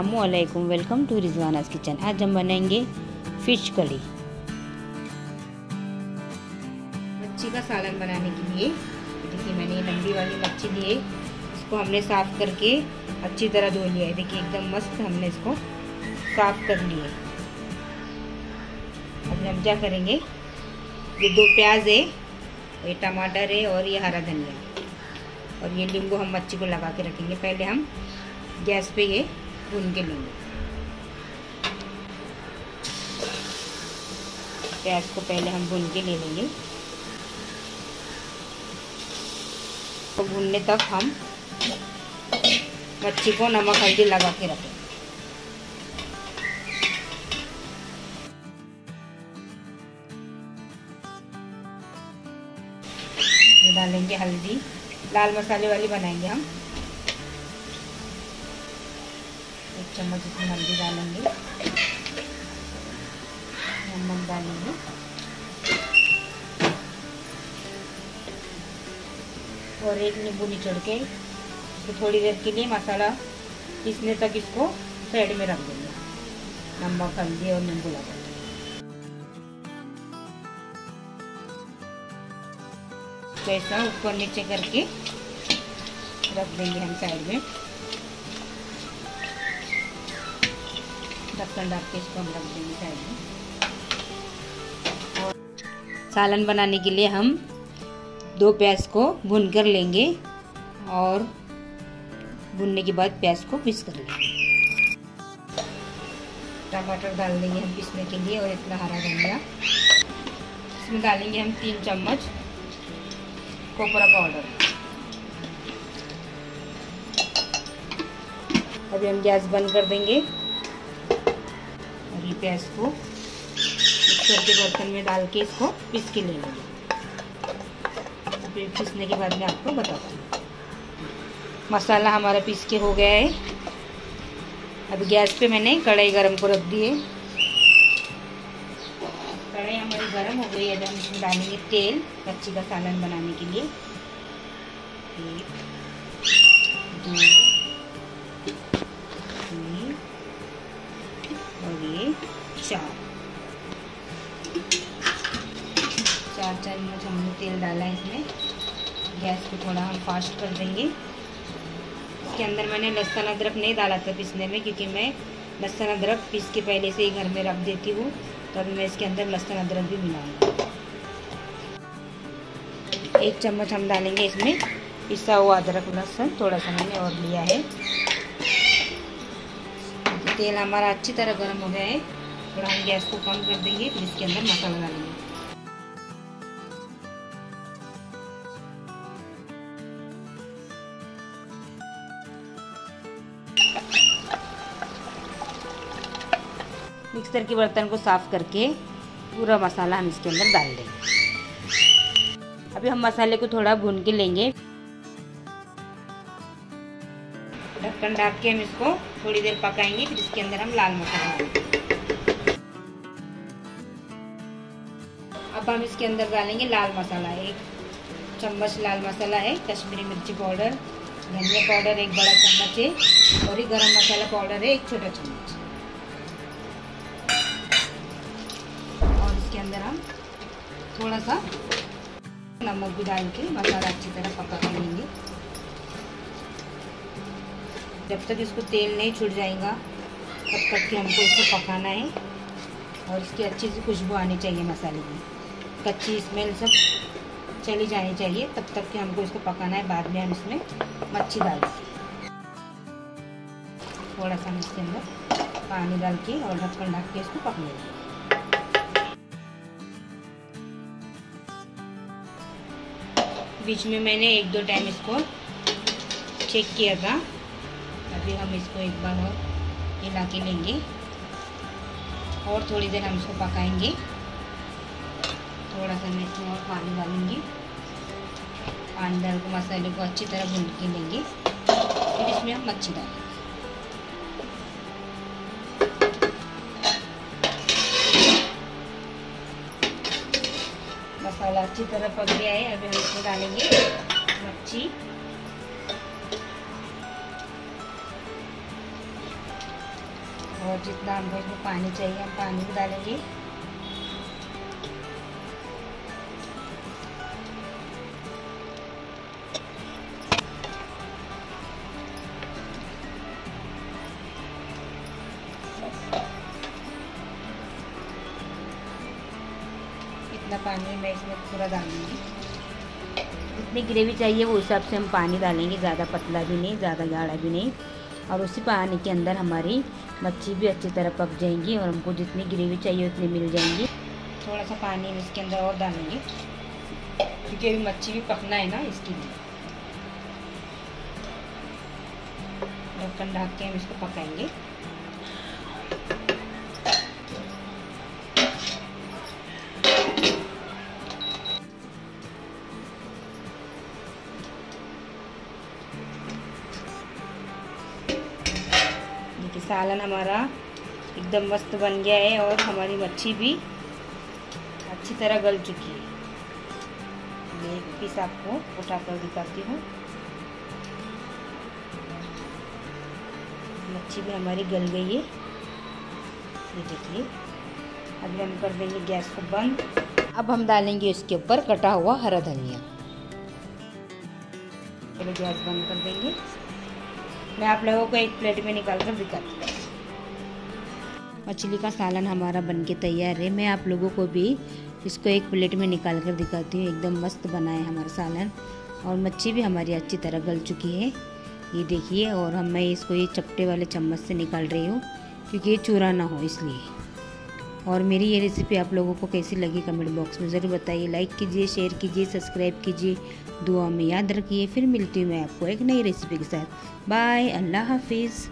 असलकुम welcome to रिजवानास kitchen आज हम बनाएँगे फ़िश कली मच्छी का सालन बनाने के लिए। देखिए, मैंने ये लंबी वाली मच्छी ली है। इसको हमने साफ़ करके अच्छी तरह धो लिया है। देखिए, एकदम मस्त हमने इसको साफ़ कर लिया अब हम क्या करेंगे? ये दो प्याज है, ये टमाटर है और ये हरा धनिया। और ये नींबू हम मच्छी को लगा के रखेंगे। पहले हम गैस पे ये भून के लेंगे प्याज को पहले हम भून के ले लेंगे? तो भूनने तक हम मच्छी को नमक, हल्दी लगा के रखें डालेंगे हल्दी। लाल मसाले वाली बनाएँगे हम। एक चम्मच इसमें हल्दी डालेंगे। नमक डालेंगे। और एक नींबू निचड़ के इसको थोड़ी देर के लिए मसाला पीसने तक इसको साइड में रख देंगे। नमक, हल्दी और नींबू लगा तो ऐसा ऊपर नीचे करके रख देंगे हम साइड में। ढक्कन डाल के इसको हम रख देंगे साइड में। और सालन बनाने के लिए हम दो प्याज को भून कर लेंगे और भुनने के बाद प्याज को पीस कर लेंगे। टमाटर डाल देंगे हम पीसने के लिए और इतना हरा धनिया। इसमें डालेंगे हम तीन चम्मच कोपरा पाउडर। अभी हम गैस बंद कर देंगे। ये प्याज को मिक्सर के बर्तन में डाल के इसको पीस के ले लेंगे पीसने के बाद मैं आपको बताती हूँ मसाला हमारा पीस के हो गया है। अब गैस पे मैंने कढ़ाई गरम को रख दी है। कढ़ाई हमारी गरम हो गई है। अब हम इसमें डालेंगे तेल मच्छी का सालन बनाने के लिए। एक, दो चार चम्मच हमने तेल डाला है इसमें। गैस को थोड़ा हम फास्ट कर देंगे। इसके अंदर मैंने लहसुन अदरक नहीं डाला था पीसने में, क्योंकि मैं लहसुन अदरक पीस के पहले से ही घर में रख देती हूँ। तो अभी मैं इसके अंदर लहसुन अदरक भी मिलाऊँगी। एक चम्मच हम डालेंगे इसमें पिसा हुआ अदरक लहसुन, थोड़ा सा मैंने और लिया है। तेल हमारा अच्छी तरह गर्म हो गया है। थोड़ा हम गैस को कम कर देंगे, फिर इसके अंदर मसाला डालेंगे। मिक्सर के बर्तन को साफ़ करके पूरा मसाला हम इसके अंदर डाल देंगे। अभी हम मसाले को थोड़ा भून के लेंगे। ढक्कन ढक के हम इसको थोड़ी देर पकाएँगे, फिर इसके अंदर हम लाल मसाला अब हम इसके अंदर डालेंगे लाल मसाला, एक चम्मच लाल मसाला है, कश्मीरी मिर्ची पाउडर, धनिया पाउडर एक बड़ा चम्मच है, और ये गरम मसाला पाउडर है, एक छोटा चम्मच। अंदर हम थोड़ा सा नमक भी डाल के मसाला अच्छी तरह पका लेंगे। जब तक इसको तेल नहीं छूट जाएगा, तब तक कि हमको इसको पकाना है और इसकी अच्छी सी खुशबू आनी चाहिए मसाले की। कच्ची स्मेल सब चली जानी चाहिए, तब तक कि हमको इसको पकाना है। बाद में हम इसमें मच्छी डाल थोड़ा सा हम इसके अंदर पानी डाल के और ढक्कन ढक के इसको पक लेंगे। बीच में मैंने एक दो टाइम इसको चेक किया था। अभी हम इसको एक बार और हिला के लेंगे। और थोड़ी देर हम इसको पकाएँगे। थोड़ा सा मैं इसमें और पानी डालूँगी। पानी डाल के मसाले को अच्छी तरह भून के लेंगे। फिर इसमें हम मच्छी डालेंगे। मसाला अच्छी तरह पक गया है, अभी हम इसमें डालेंगे मच्छी और जितना हमको इसमें पानी चाहिए, हम पानी भी डालेंगे। इतना पानी मैं इसमें पूरा डालूँगी। जितनी ग्रेवी चाहिए वो हिसाब से हम पानी डालेंगे ज़्यादा पतला भी नहीं ज़्यादा गाढ़ा भी नहीं। और उसी पानी के अंदर हमारी मच्छी भी अच्छी तरह पक जाएँगी और हमको जितनी ग्रेवी चाहिए उतनी मिल जाएँगी। थोड़ा सा पानी हम इसके अंदर और डालेंगे क्योंकि अभी मच्छी भी पकना है ना इसके लिए। ढक्कन ढाक के हम इसको पकाएँगे। सालन हमारा एकदम मस्त बन गया है और हमारी मच्छी भी अच्छी तरह गल चुकी है। मैं एक पीस आपको उठाकर दिखाती हूँ। मच्छी भी हमारी गल गई है। ये देखिए, अभी हम कर देंगे गैस को बंद। अब हम डालेंगे इसके ऊपर कटा हुआ हरा धनिया। पहले गैस बंद कर देंगे। मैं आप लोगों को एक प्लेट में निकाल कर दिखाती हूँ। मछली का सालन हमारा बन के तैयार है। मैं आप लोगों को भी इसको एक प्लेट में निकाल कर दिखाती हूँ। एकदम मस्त बना है हमारा सालन। और मच्छी भी हमारी अच्छी तरह गल चुकी है। ये देखिए, और हम मैं इसको ये चपटे वाले चम्मच से निकाल रही हूँ, क्योंकि ये चूरा ना हो इसलिए। और मेरी ये रेसिपी आप लोगों को कैसी लगी कमेंट बॉक्स में ज़रूर बताइए। लाइक कीजिए शेयर कीजिए सब्सक्राइब कीजिए। दुआ में याद रखिए। फिर मिलती हूँ मैं आपको एक नई रेसिपी के साथ। बाय अल्लाह हाफिज़।